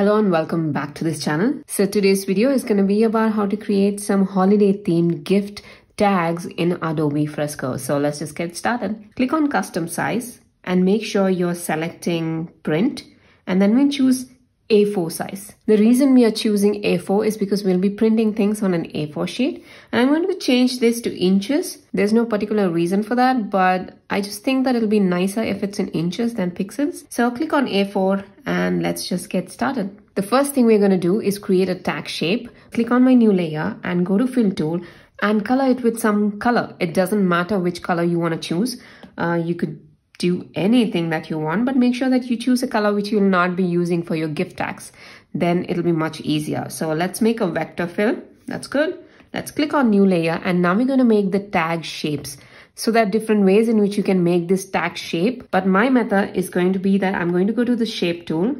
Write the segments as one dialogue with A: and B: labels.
A: Hello and welcome back to this channel. So today's video is going to be about how to create some holiday themed gift tags in Adobe Fresco. So let's just get started. Click on custom size and make sure you're selecting print and then we choose a4 size. The reason we are choosing A4 is because we'll be printing things on an A4 sheet and I'm going to change this to inches. There's no particular reason for that, but I just think that it'll be nicer if it's in inches than pixels. So I'll click on A4 and let's just get started. The first thing we're going to do is create a tag shape. Click on my new layer and go to fill tool and color it with some color. It doesn't matter which color you want to choose. Uh, you could do anything that you want, but make sure that you choose a color which you'll not be using for your gift tags. Then it'll be much easier. So let's make a vector fill. That's good. Let's click on new layer and now we're going to make the tag shapes. So there are different ways in which you can make this tag shape. But my method is going to be that I'm going to go to the shape tool,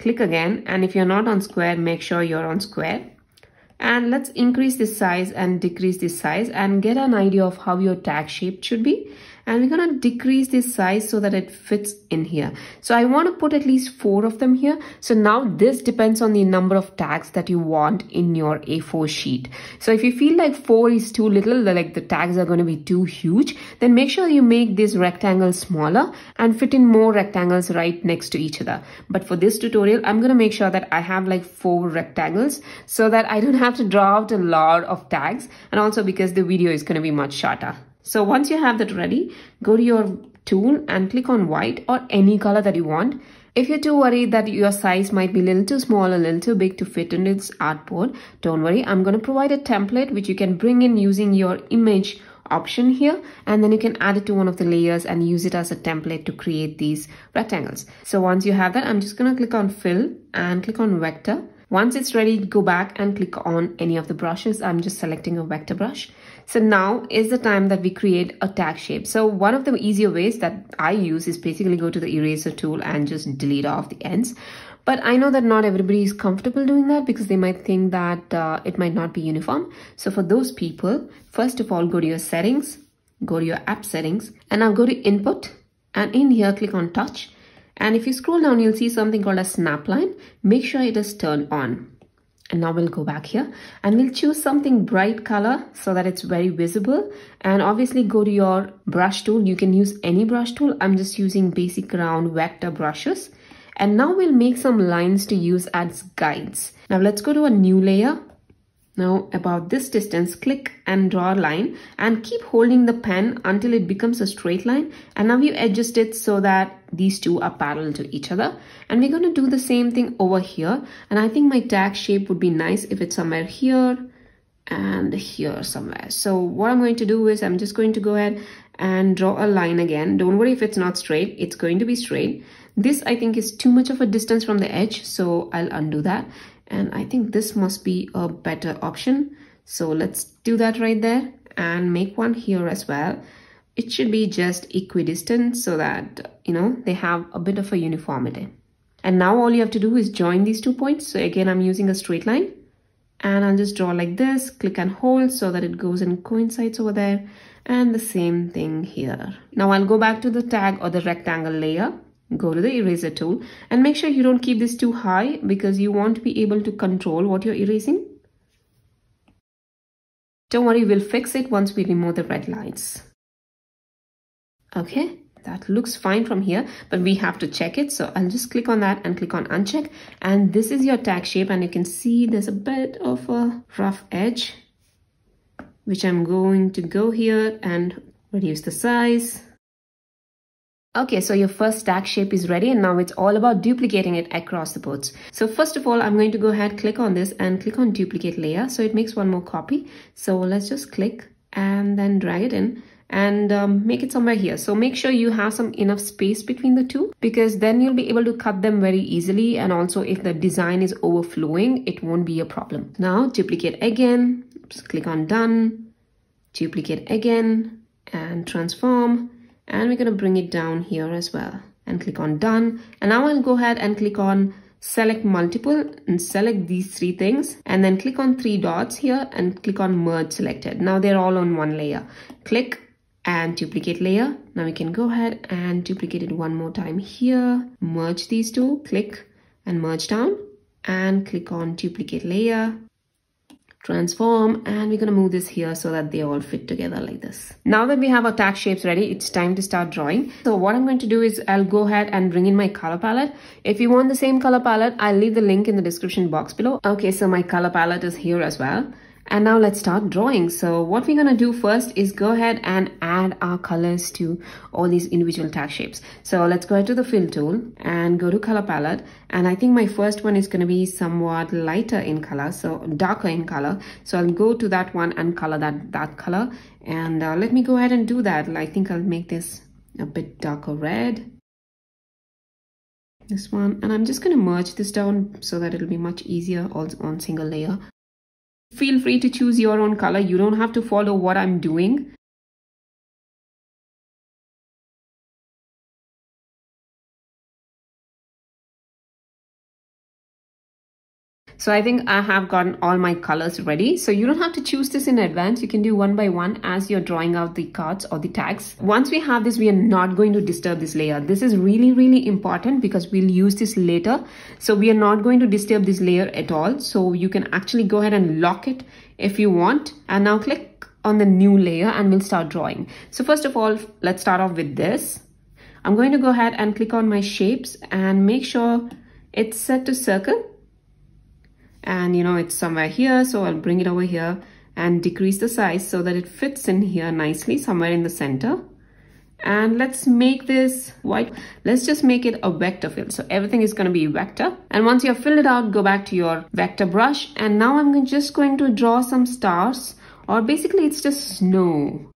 A: click again. And if you're not on square, make sure you're on square. And let's increase this size and decrease this size and get an idea of how your tag shape should be and we're going to decrease this size so that it fits in here. So I want to put at least four of them here. So now this depends on the number of tags that you want in your A4 sheet. So if you feel like four is too little, like the tags are going to be too huge, then make sure you make this rectangle smaller and fit in more rectangles right next to each other. But for this tutorial, I'm going to make sure that I have like four rectangles so that I don't have to draw out a lot of tags and also because the video is going to be much shorter. So once you have that ready, go to your tool and click on white or any color that you want. If you're too worried that your size might be a little too small, a little too big to fit in its artboard, don't worry. I'm going to provide a template which you can bring in using your image option here and then you can add it to one of the layers and use it as a template to create these rectangles. So once you have that, I'm just going to click on fill and click on vector once it's ready, go back and click on any of the brushes. I'm just selecting a vector brush. So now is the time that we create a tag shape. So one of the easier ways that I use is basically go to the eraser tool and just delete off the ends. But I know that not everybody is comfortable doing that because they might think that uh, it might not be uniform. So for those people, first of all, go to your settings, go to your app settings, and now go to input. And in here, click on touch and if you scroll down, you'll see something called a snap line. Make sure it is turned on. And now we'll go back here and we'll choose something bright color so that it's very visible. And obviously go to your brush tool. You can use any brush tool. I'm just using basic round vector brushes. And now we'll make some lines to use as guides. Now let's go to a new layer now about this distance, click and draw a line and keep holding the pen until it becomes a straight line. And now you adjust it so that these two are parallel to each other. And we're going to do the same thing over here. And I think my tag shape would be nice if it's somewhere here and here somewhere. So what I'm going to do is I'm just going to go ahead and draw a line again. Don't worry if it's not straight, it's going to be straight. This I think is too much of a distance from the edge, so I'll undo that and I think this must be a better option. So let's do that right there and make one here as well. It should be just equidistant so that, you know, they have a bit of a uniformity. And now all you have to do is join these two points. So again, I'm using a straight line and I'll just draw like this, click and hold so that it goes and coincides over there. And the same thing here. Now I'll go back to the tag or the rectangle layer go to the eraser tool and make sure you don't keep this too high because you won't be able to control what you're erasing. Don't worry, we'll fix it once we remove the red lines. Okay, that looks fine from here, but we have to check it. So I'll just click on that and click on uncheck. And this is your tag shape and you can see there's a bit of a rough edge, which I'm going to go here and reduce the size Okay, so your first stack shape is ready and now it's all about duplicating it across the boards. So first of all, I'm going to go ahead, click on this and click on duplicate layer. So it makes one more copy. So let's just click and then drag it in and um, make it somewhere here. So make sure you have some enough space between the two because then you'll be able to cut them very easily. And also if the design is overflowing, it won't be a problem. Now duplicate again, click on done, duplicate again and transform and we're going to bring it down here as well and click on done. And now I'll go ahead and click on select multiple and select these three things and then click on three dots here and click on merge selected. Now they're all on one layer. Click and duplicate layer. Now we can go ahead and duplicate it one more time here. Merge these two. Click and merge down and click on duplicate layer transform and we're going to move this here so that they all fit together like this. Now that we have our tag shapes ready, it's time to start drawing. So what I'm going to do is I'll go ahead and bring in my color palette. If you want the same color palette, I'll leave the link in the description box below. Okay, so my color palette is here as well. And now let's start drawing. So what we're to do first is go ahead and add our colors to all these individual tag shapes. So let's go ahead to the fill tool and go to color palette. And I think my first one is to be somewhat lighter in color, so darker in color. So I'll go to that one and color that, that color. And uh, let me go ahead and do that. I think I'll make this a bit darker red this one and I'm just going to merge this down so that it'll be much easier on single layer Feel free to choose your own color. You don't have to follow what I'm doing. So I think I have gotten all my colors ready. So you don't have to choose this in advance. You can do one by one as you're drawing out the cards or the tags. Once we have this, we are not going to disturb this layer. This is really, really important because we'll use this later. So we are not going to disturb this layer at all. So you can actually go ahead and lock it if you want. And now click on the new layer and we'll start drawing. So first of all, let's start off with this. I'm going to go ahead and click on my shapes and make sure it's set to circle and you know it's somewhere here so I'll bring it over here and decrease the size so that it fits in here nicely somewhere in the center. And let's make this white. Let's just make it a vector fill so everything is going to be vector. And once you have filled it out go back to your vector brush. And now I'm just going to draw some stars or basically it's just snow.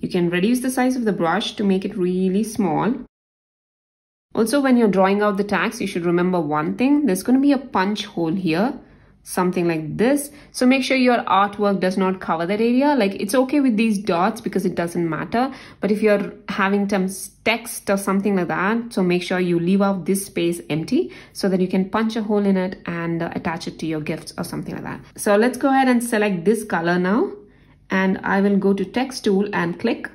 A: You can reduce the size of the brush to make it really small also, when you're drawing out the tags, you should remember one thing. There's going to be a punch hole here, something like this. So make sure your artwork does not cover that area. Like it's okay with these dots because it doesn't matter. But if you're having some text or something like that, so make sure you leave out this space empty so that you can punch a hole in it and uh, attach it to your gifts or something like that. So let's go ahead and select this color now. And I will go to text tool and click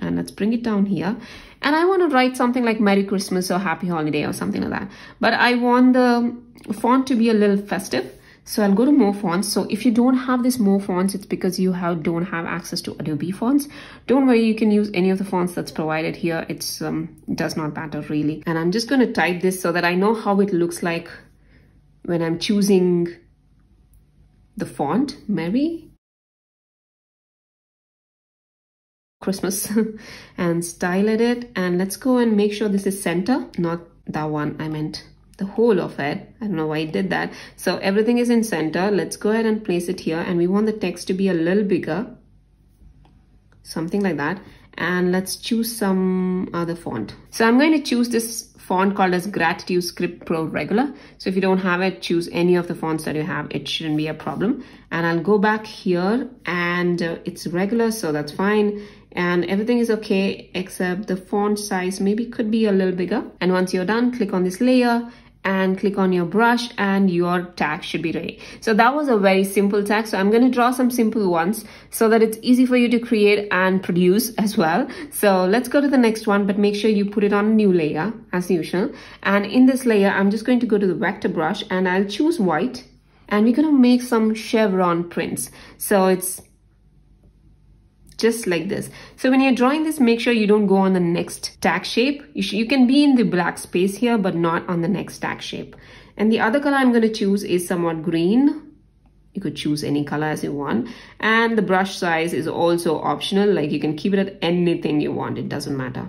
A: and let's bring it down here and I want to write something like Merry Christmas or Happy Holiday or something like that but I want the font to be a little festive so I'll go to more fonts. So if you don't have this more fonts, it's because you have don't have access to Adobe fonts. Don't worry, you can use any of the fonts that's provided here. It's um, does not matter really. And I'm just going to type this so that I know how it looks like when I'm choosing the font. Merry Christmas and style it and let's go and make sure this is center not that one I meant the whole of it. I don't know why I did that. So everything is in center. Let's go ahead and place it here. And we want the text to be a little bigger something like that. And let's choose some other font. So I'm going to choose this font called as Gratitude Script Pro Regular. So if you don't have it, choose any of the fonts that you have. It shouldn't be a problem. And I'll go back here and uh, it's regular, so that's fine and everything is okay except the font size maybe could be a little bigger and once you're done click on this layer and click on your brush and your tag should be ready. So that was a very simple tag. So I'm going to draw some simple ones so that it's easy for you to create and produce as well. So let's go to the next one, but make sure you put it on a new layer as usual. And in this layer, I'm just going to go to the vector brush and I'll choose white and we're going to make some chevron prints. So it's just like this. So when you're drawing this, make sure you don't go on the next tag shape. You, you can be in the black space here, but not on the next tag shape. And the other color I'm going to choose is somewhat green. You could choose any color as you want. And the brush size is also optional. Like you can keep it at anything you want. It doesn't matter.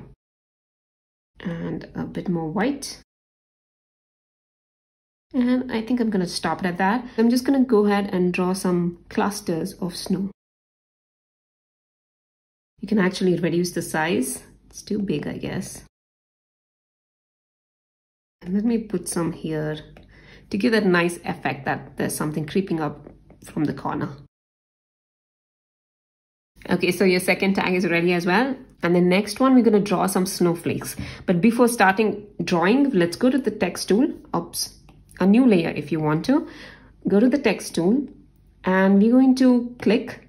A: And a bit more white. And I think I'm going to stop it at that. I'm just going to go ahead and draw some clusters of snow. You can actually reduce the size. It's too big, I guess. And let me put some here to give that nice effect that there's something creeping up from the corner. Okay, so your second tag is ready as well. And the next one, we're going to draw some snowflakes. But before starting drawing, let's go to the text tool. Oops, a new layer if you want to. Go to the text tool and we're going to click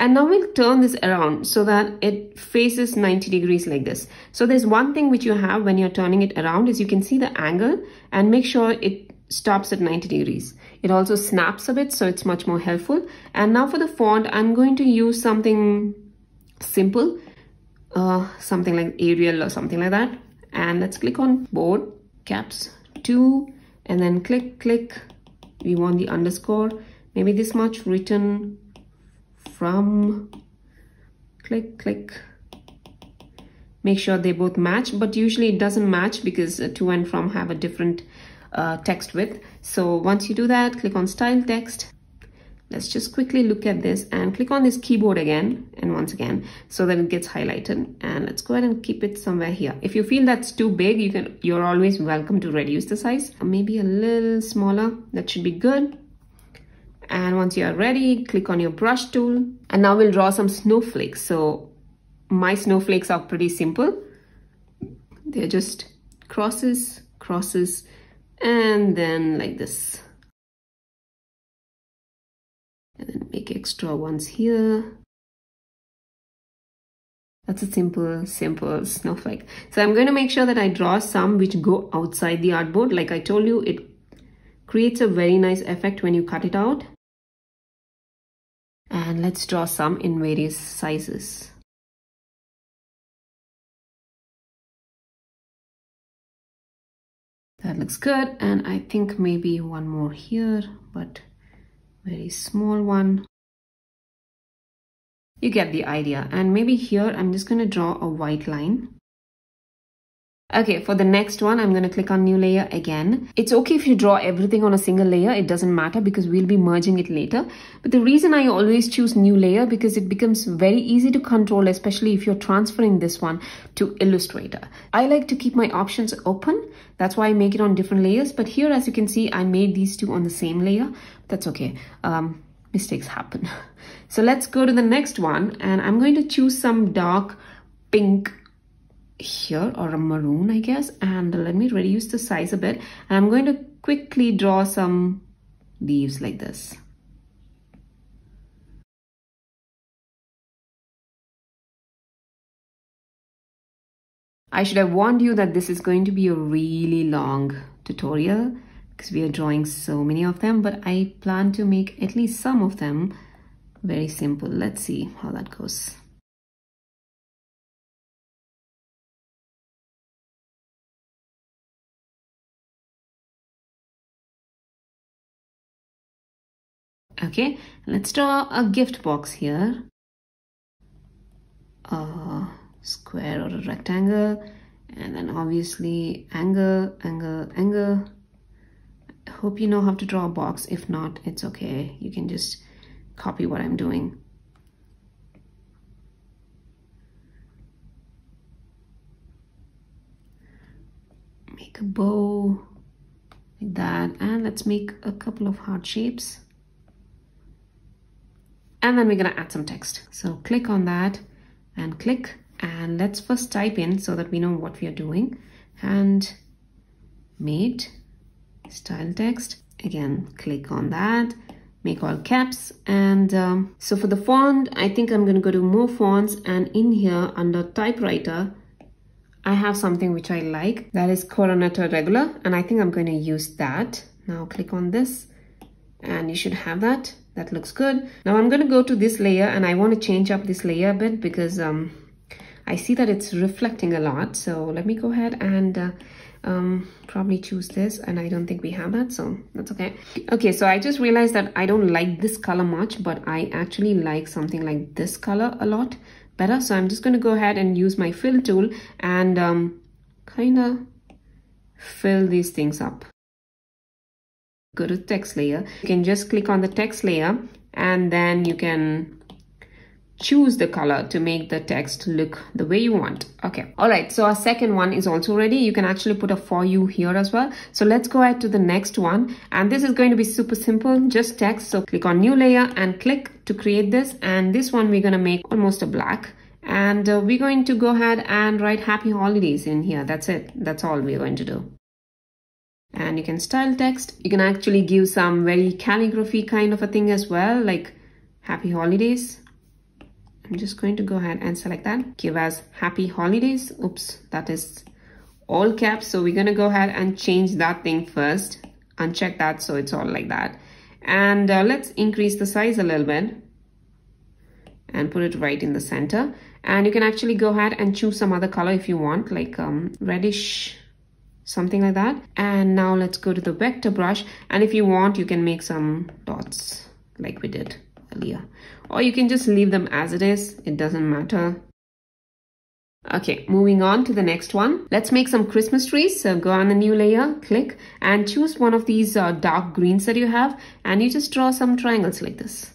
A: And now we'll turn this around so that it faces 90 degrees like this. So there's one thing which you have when you're turning it around is you can see the angle and make sure it stops at 90 degrees. It also snaps a bit, so it's much more helpful. And now for the font, I'm going to use something simple, uh, something like Arial or something like that. And let's click on bold, caps 2, and then click, click. We want the underscore, maybe this much written from, click, click. Make sure they both match, but usually it doesn't match because uh, to and from have a different uh, text width. So once you do that, click on style text. Let's just quickly look at this and click on this keyboard again and once again so that it gets highlighted and let's go ahead and keep it somewhere here. If you feel that's too big, you can you're always welcome to reduce the size. Maybe a little smaller, that should be good. And once you are ready, click on your brush tool. And now we'll draw some snowflakes. So my snowflakes are pretty simple. They're just crosses, crosses, and then like this. And then make extra ones here. That's a simple simple snowflake. So i'm going to make sure that i draw some which go outside the artboard. Like i told you it creates a very nice effect when you cut it out and let's draw some in various sizes. That looks good and I think maybe one more here but very small one. You get the idea and maybe here I'm just going to draw a white line Okay, for the next one, I'm going to click on new layer again. It's okay if you draw everything on a single layer. It doesn't matter because we'll be merging it later. But the reason I always choose new layer because it becomes very easy to control, especially if you're transferring this one to Illustrator. I like to keep my options open. That's why I make it on different layers. But here, as you can see, I made these two on the same layer. That's okay. Um, mistakes happen. So let's go to the next one and I'm going to choose some dark pink here or a maroon I guess. And let me reduce the size a bit. And I'm going to quickly draw some leaves like this. I should have warned you that this is going to be a really long tutorial because we are drawing so many of them but I plan to make at least some of them very simple. Let's see how that goes okay let's draw a gift box here. A square or a rectangle and then obviously angle angle angle. I hope you know how to draw a box. If not it's okay. You can just copy what I'm doing. Make a bow like that and let's make a couple of heart shapes and then we're going to add some text. So click on that and click and let's first type in so that we know what we are doing. And made style text. Again click on that make all caps. And um, so for the font I think I'm gonna go to more fonts and in here under typewriter I have something which I like. That is Coronette regular and I think I'm going to use that. Now click on this and you should have that that looks good. Now i'm going to go to this layer and i want to change up this layer a bit because um i see that it's reflecting a lot. So let me go ahead and uh, um probably choose this and i don't think we have that so that's okay. Okay so i just realized that i don't like this color much but i actually like something like this color a lot better. So i'm just going to go ahead and use my fill tool and um kind of fill these things up go to text layer. You can just click on the text layer and then you can choose the color to make the text look the way you want. Okay. All right. So our second one is also ready. You can actually put a for you here as well. So let's go ahead to the next one. And this is going to be super simple. Just text. So click on new layer and click to create this. And this one we're going to make almost a black. And uh, we're going to go ahead and write happy holidays in here. That's it. That's all we're going to do and you can style text you can actually give some very calligraphy kind of a thing as well like happy holidays I'm just going to go ahead and select that. Give us happy holidays. Oops, that is all caps. So we're going to go ahead and change that thing first. Uncheck that so it's all like that. And uh, let's increase the size a little bit and put it right in the center. And you can actually go ahead and choose some other color if you want, like um, reddish, something like that. And now let's go to the vector brush. And if you want, you can make some dots like we did earlier. Or you can just leave them as it is. It doesn't matter. Okay, moving on to the next one. Let's make some Christmas trees. So go on the new layer, click and choose one of these uh, dark greens that you have and you just draw some triangles like this.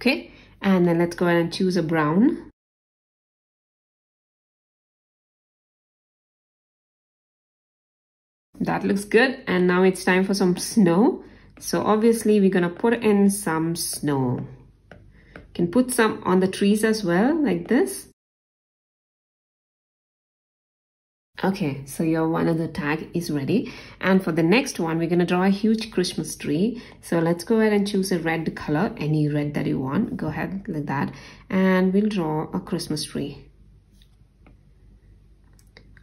A: Okay, and then let's go ahead and choose a brown. That looks good. And now it's time for some snow. So obviously we're to put in some snow. You can put some on the trees as well, like this. Okay, so your one of the tag is ready. And for the next one, we're going to draw a huge Christmas tree. So let's go ahead and choose a red color, any red that you want. Go ahead like that. And we'll draw a Christmas tree.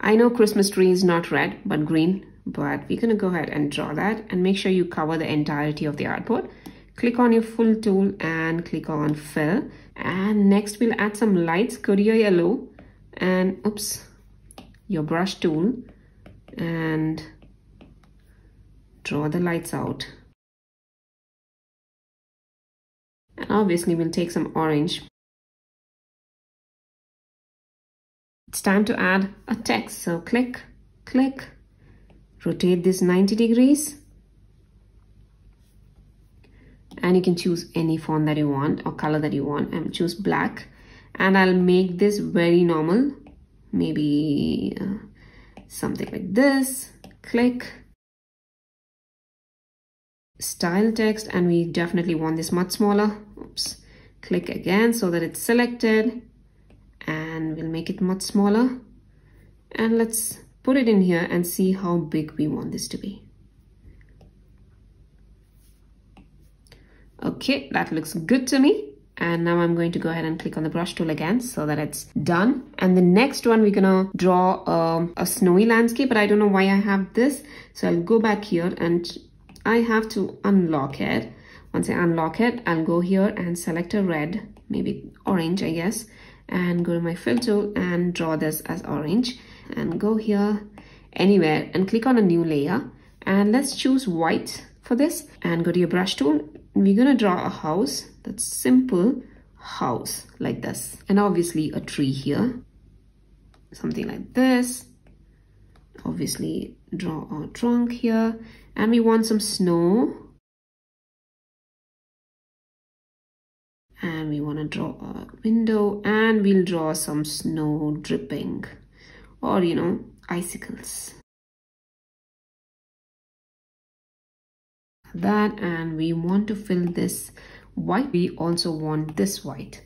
A: I know Christmas tree is not red, but green. But we're to go ahead and draw that and make sure you cover the entirety of the artboard. Click on your full tool and click on fill. And next we'll add some lights. Go to your yellow and oops, your brush tool and draw the lights out. And obviously we'll take some orange. It's time to add a text. So click, click, rotate this 90 degrees. And you can choose any font that you want or color that you want and choose black. And I'll make this very normal maybe uh, something like this. Click. Style text and we definitely want this much smaller. Oops. Click again so that it's selected. And we'll make it much smaller. And let's put it in here and see how big we want this to be. Okay that looks good to me and now I'm going to go ahead and click on the brush tool again so that it's done. And the next one, we're gonna draw um, a snowy landscape, but I don't know why I have this. So I'll go back here and I have to unlock it. Once I unlock it, I'll go here and select a red, maybe orange, I guess, and go to my fill tool and draw this as orange and go here anywhere and click on a new layer. And let's choose white for this and go to your brush tool. We're gonna draw a house that's simple house like this. And obviously a tree here. Something like this. Obviously draw our trunk here. And we want some snow. And we want to draw a window. And we'll draw some snow dripping. Or you know icicles. That and we want to fill this white we also want this white.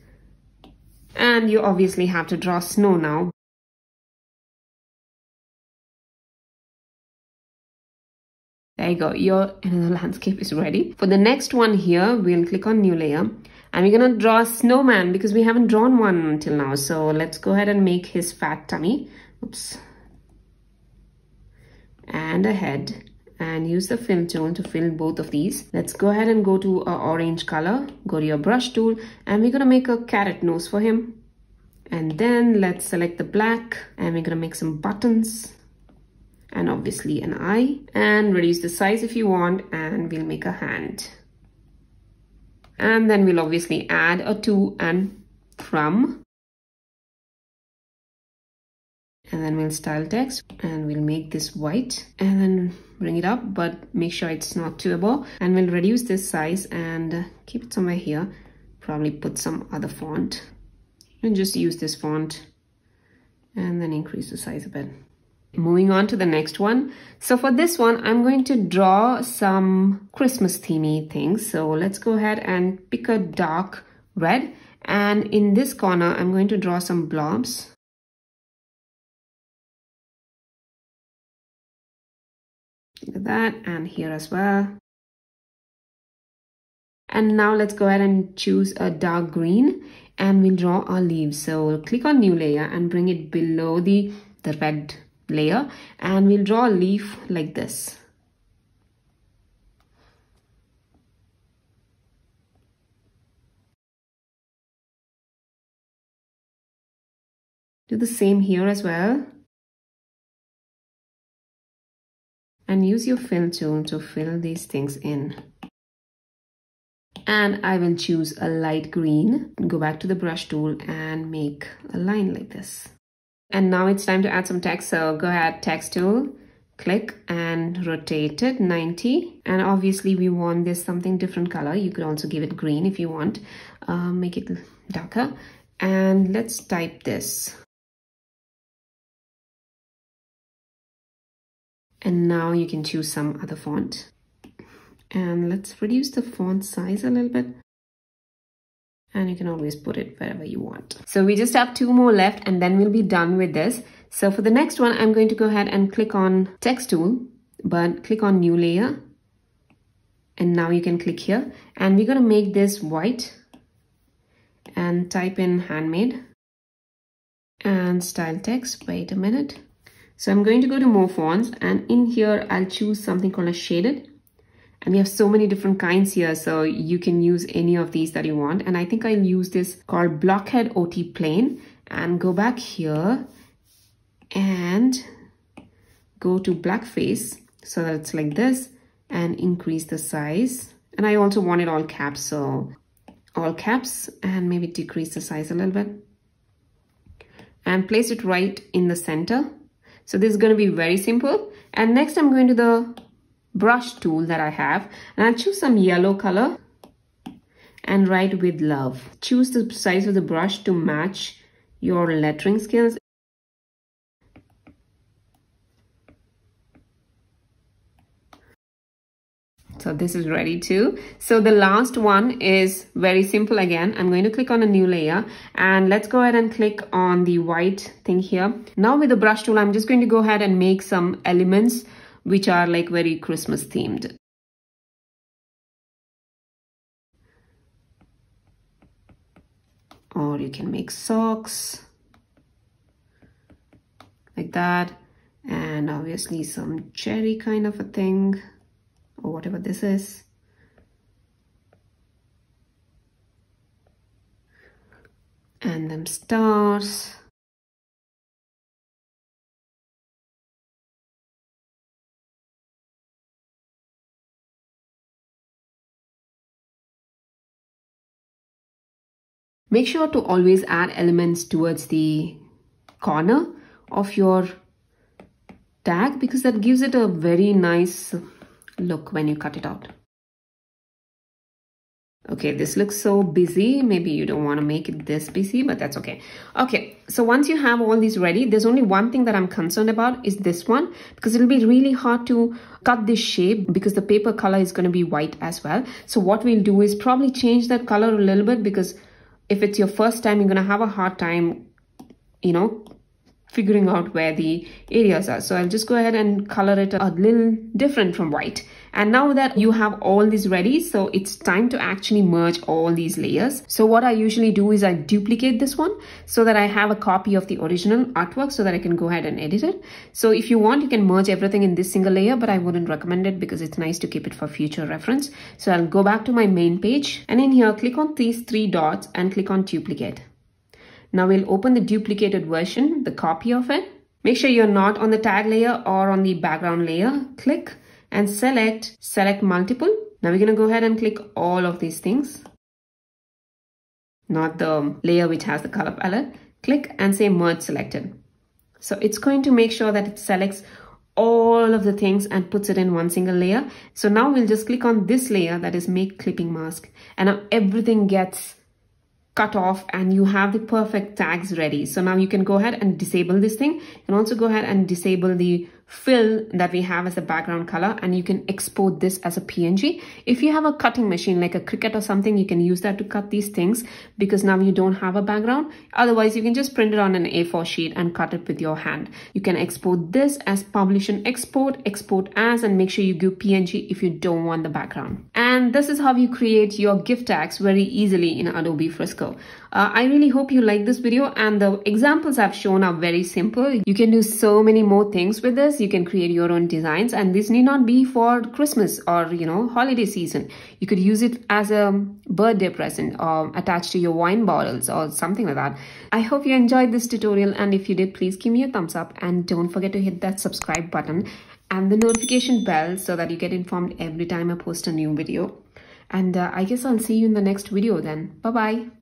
A: And you obviously have to draw snow now. There you go. Your landscape is ready. For the next one here we'll click on new layer. And we're gonna draw a snowman because we haven't drawn one until now. So let's go ahead and make his fat tummy. Oops. And a head and use the fill tool to fill both of these. Let's go ahead and go to our orange color, go to your brush tool, and we're gonna make a carrot nose for him. And then let's select the black and we're gonna make some buttons and obviously an eye and reduce the size if you want and we'll make a hand. And then we'll obviously add a to and from and then we'll style text and we'll make this white and then bring it up but make sure it's not too above and we'll reduce this size and keep it somewhere here. Probably put some other font. And just use this font and then increase the size a bit. Moving on to the next one. So for this one i'm going to draw some christmas themey things. So let's go ahead and pick a dark red. And in this corner i'm going to draw some blobs like that and here as well. And now let's go ahead and choose a dark green and we'll draw our leaves so click on new layer and bring it below the the red layer and we'll draw a leaf like this. Do the same here as well and use your fill tool to fill these things in. And I will choose a light green go back to the brush tool and make a line like this. And now it's time to add some text so go ahead text tool click and rotate it 90 and obviously we want this something different color. You could also give it green if you want. Uh, make it darker. And let's type this and now you can choose some other font and let's reduce the font size a little bit and you can always put it wherever you want. So we just have two more left and then we'll be done with this. So for the next one, I'm going to go ahead and click on text tool, but click on new layer. And now you can click here and we're going to make this white and type in handmade and style text. Wait a minute. So I'm going to go to more fonts and in here, I'll choose something called a shaded and we have so many different kinds here, so you can use any of these that you want. And I think I'll use this called Blockhead OT Plain and go back here and go to blackface so that it's like this and increase the size. And I also want it all caps, so all caps and maybe decrease the size a little bit. And place it right in the center. So this is going to be very simple. And next I'm going to the brush tool that I have and I'll choose some yellow color and write with love. Choose the size of the brush to match your lettering skills. So this is ready too. So the last one is very simple again. I'm going to click on a new layer and let's go ahead and click on the white thing here. Now with the brush tool, I'm just going to go ahead and make some elements which are like very Christmas themed. Or you can make socks like that. And obviously some cherry kind of a thing or whatever this is. And then stars. Make sure to always add elements towards the corner of your tag because that gives it a very nice look when you cut it out. Okay, this looks so busy. Maybe you don't want to make it this busy, but that's okay. Okay, so once you have all these ready, there's only one thing that I'm concerned about is this one because it'll be really hard to cut this shape because the paper color is going to be white as well. So what we'll do is probably change that color a little bit because if it's your first time, you're going to have a hard time, you know, figuring out where the areas are. So I'll just go ahead and color it a little different from white. And now that you have all these ready, so it's time to actually merge all these layers. So what I usually do is I duplicate this one so that I have a copy of the original artwork so that I can go ahead and edit it. So if you want, you can merge everything in this single layer, but I wouldn't recommend it because it's nice to keep it for future reference. So I'll go back to my main page and in here, click on these three dots and click on duplicate. Now we'll open the duplicated version, the copy of it. Make sure you're not on the tag layer or on the background layer. Click and select, select multiple. Now we're gonna go ahead and click all of these things. Not the layer which has the color palette. Click and say merge selected. So it's going to make sure that it selects all of the things and puts it in one single layer. So now we'll just click on this layer that is make clipping mask and now everything gets cut off and you have the perfect tags ready. So now you can go ahead and disable this thing. Can also go ahead and disable the fill that we have as a background color and you can export this as a PNG. If you have a cutting machine like a Cricut or something, you can use that to cut these things because now you don't have a background. Otherwise, you can just print it on an A4 sheet and cut it with your hand. You can export this as publish and export, export as, and make sure you give PNG if you don't want the background. And this is how you create your gift tags very easily in Adobe Fresco. Uh, I really hope you like this video and the examples I've shown are very simple. You can do so many more things with this. You can create your own designs and this need not be for Christmas or, you know, holiday season. You could use it as a birthday present or attached to your wine bottles or something like that. I hope you enjoyed this tutorial and if you did, please give me a thumbs up and don't forget to hit that subscribe button and the notification bell so that you get informed every time I post a new video. And uh, I guess I'll see you in the next video then. Bye-bye.